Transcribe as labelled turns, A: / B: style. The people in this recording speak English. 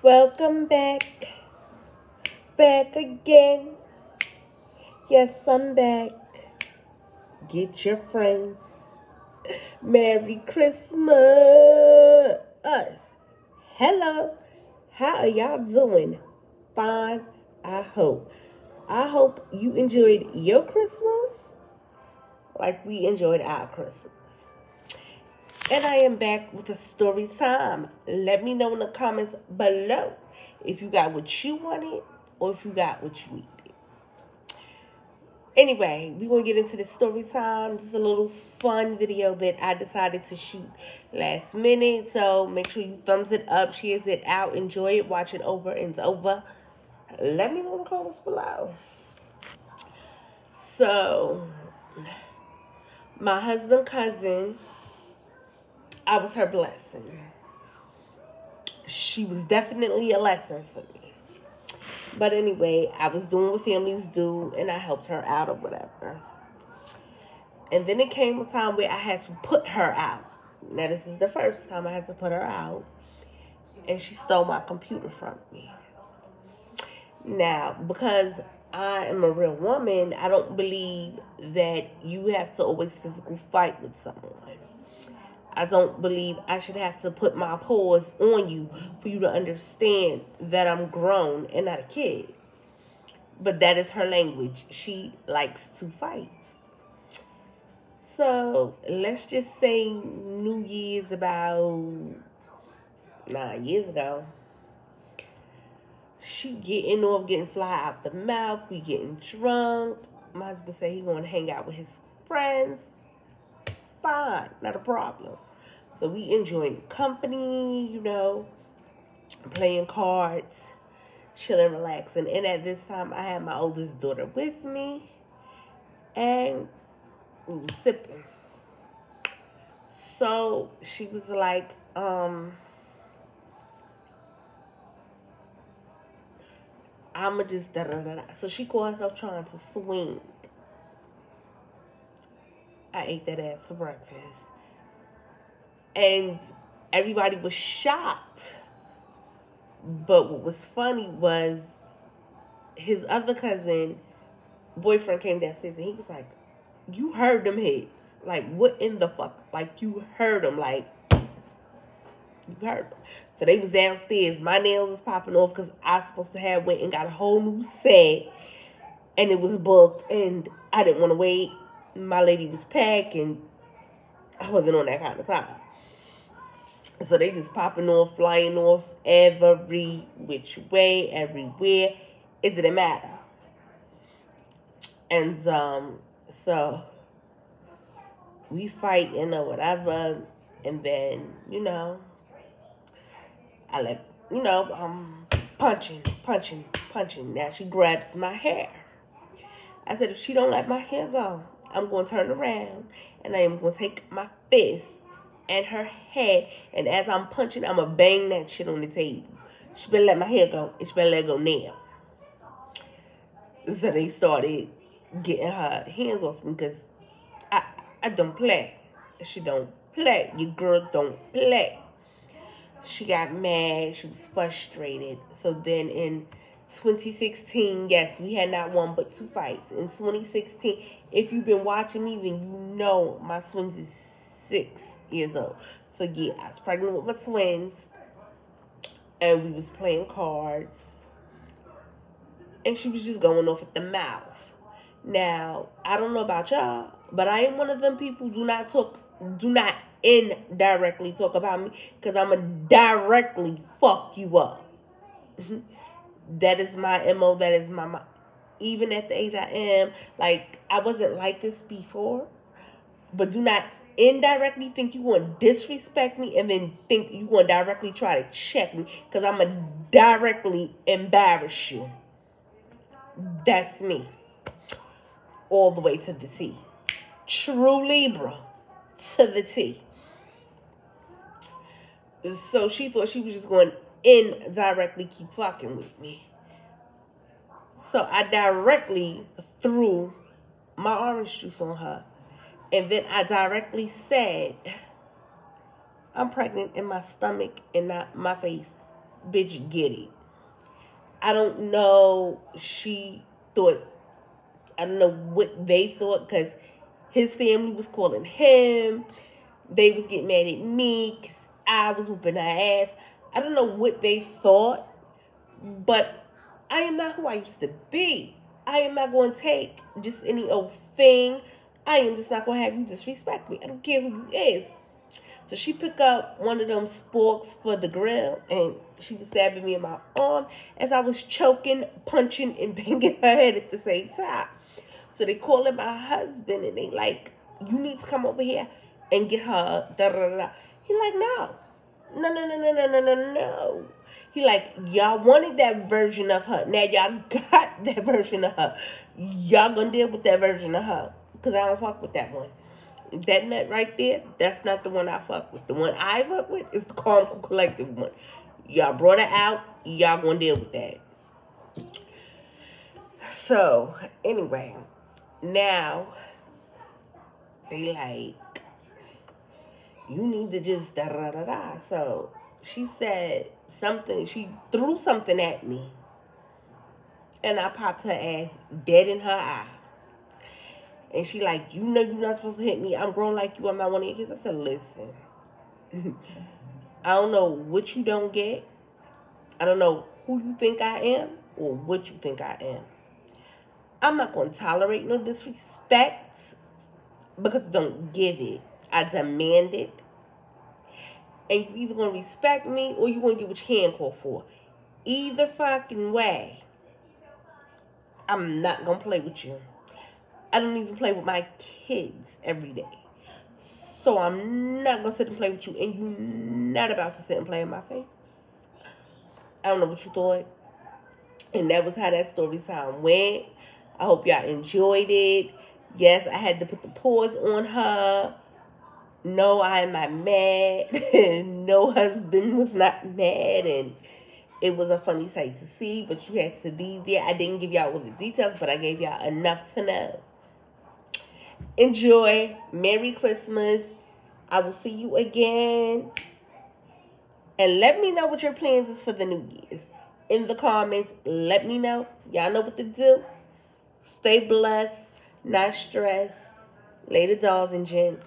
A: Welcome back. Back again. Yes, I'm back. Get your friends. Merry Christmas. Hello. How are y'all doing? Fine, I hope. I hope you enjoyed your Christmas like we enjoyed our Christmas. And I am back with a story time. Let me know in the comments below if you got what you wanted or if you got what you needed. Anyway, we're going to get into the story time. Just a little fun video that I decided to shoot last minute. So make sure you thumbs it up, shares it out, enjoy it, watch it over and over. Let me know in the comments below. So, my husband cousin I was her blessing. She was definitely a lesson for me. But anyway, I was doing what families do and I helped her out or whatever. And then it came a time where I had to put her out. Now, this is the first time I had to put her out. And she stole my computer from me. Now, because I am a real woman, I don't believe that you have to always physically fight with someone. I don't believe I should have to put my paws on you for you to understand that I'm grown and not a kid. But that is her language. She likes to fight. So let's just say New Year's about nine years ago. She getting off, getting fly out the mouth. We getting drunk. My husband say he gonna hang out with his friends. Fine, not a problem. So we enjoying company, you know, playing cards, chilling, relaxing. And at this time, I had my oldest daughter with me. And we were sipping. So she was like, um, I'ma just da da da. So she called herself trying to swing. I ate that ass for breakfast and everybody was shocked. But what was funny was his other cousin boyfriend came downstairs and he was like, "You heard them hits? Like what in the fuck? Like you heard them? Like you heard them?" So they was downstairs. My nails was popping off because I supposed to have went and got a whole new set, and it was booked, and I didn't want to wait. My lady was packing. I wasn't on that kind of time. So they just popping off, flying off every which way, everywhere. It didn't matter. And um, so we fighting or whatever, and then you know, I like you know, I'm punching, punching, punching. Now she grabs my hair. I said, if she don't let my hair go, I'm going to turn around and I am going to take my fist and her head. And as I'm punching, I'm going to bang that shit on the table. She better let my hair go. She better let go now. So they started getting her hands off me because I, I don't play. She don't play. Your girl don't play. She got mad. She was frustrated. So then in 2016, yes, we had not one but two fights. In 2016, if you've been watching me, then you know my twins is six years old. So yeah, I was pregnant with my twins. And we was playing cards. And she was just going off at the mouth. Now, I don't know about y'all, but I am one of them people do not talk, do not indirectly talk about me because I'm going to directly fuck you up. that is my MO. That is my, my, even at the age I am, like, I wasn't like this before. But do not indirectly think you want to disrespect me and then think you want to directly try to check me because I'm to directly embarrass you. That's me. All the way to the T. True Libra to the T. So she thought she was just going indirectly keep fucking with me. So I directly threw my orange juice on her and then I directly said, I'm pregnant in my stomach and not my face. bitch get it. I don't know. She thought, I don't know what they thought because his family was calling him. They was getting mad at me because I was whooping her ass. I don't know what they thought, but I am not who I used to be. I am not going to take just any old thing. I am just not going to have you disrespect me. I don't care who you is. So she picked up one of them sporks for the grill and she was stabbing me in my arm as I was choking, punching, and banging her head at the same time. So they calling my husband and they like, you need to come over here and get her. Da, da, da. He like, no. No, no, no, no, no, no, no, no. He like, y'all wanted that version of her. Now y'all got that version of her. Y'all gonna deal with that version of her. Because I don't fuck with that one. That nut right there, that's not the one I fuck with. The one I fuck with is the Calm Cool Collective one. Y'all brought it out. Y'all gonna deal with that. So, anyway, now they like, you need to just da da da da. So she said something, she threw something at me. And I popped her ass dead in her eye. And she like, you know you're not supposed to hit me. I'm grown like you. I'm not one of your kids. I said, listen. I don't know what you don't get. I don't know who you think I am or what you think I am. I'm not going to tolerate no disrespect because I don't give it. I demand it. And you either going to respect me or you going to get what your hand called for. Either fucking way, I'm not going to play with you. I don't even play with my kids every day. So I'm not going to sit and play with you. And you're not about to sit and play in my face. I don't know what you thought. And that was how that story time went. I hope y'all enjoyed it. Yes, I had to put the paws on her. No, I'm not mad. and no husband was not mad. And it was a funny sight to see, but you had to be there. I didn't give y'all all the details, but I gave y'all enough to know. Enjoy. Merry Christmas. I will see you again. And let me know what your plans is for the New Year's. In the comments, let me know. Y'all know what to do. Stay blessed, not stressed. Later, dolls and gents.